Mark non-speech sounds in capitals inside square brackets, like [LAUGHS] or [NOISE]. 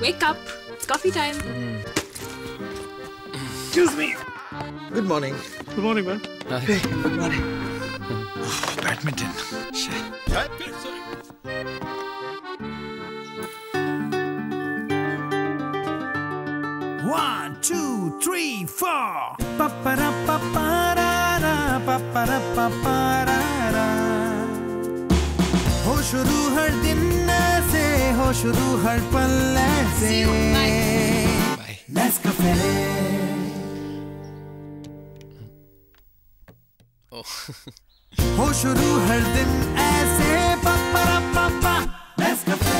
Wake up. It's coffee time. Excuse me. Good morning. Good morning, man. Good morning. Badminton. One, two, three, four. Papara papara papara papara हो शुरू हर दिन से हो शुरू हर पल से [LAUGHS] हो शुरू हर दिन ऐसे। पप्पा पप्पा Let's go